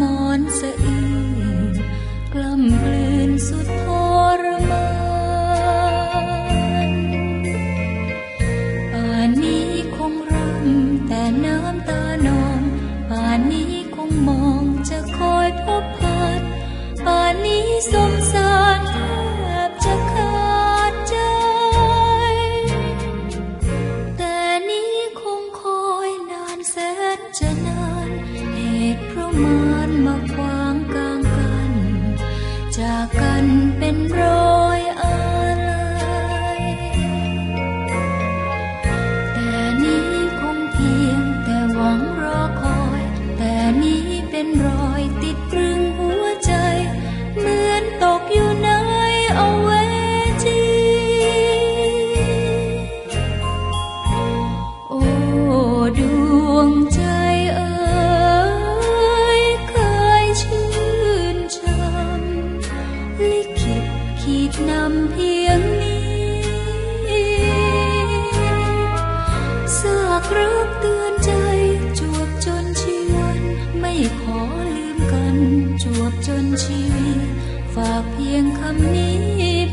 មនសអ៊ី มานมาควางกลางกัน จากกันเป็นโร จวบจนชีวิตฝากเพียงคำนี้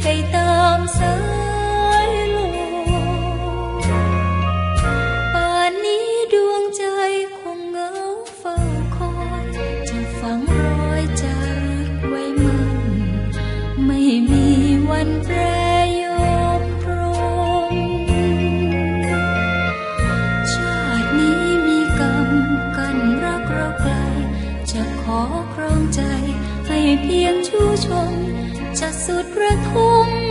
เพียงชูชม จะสุดระทม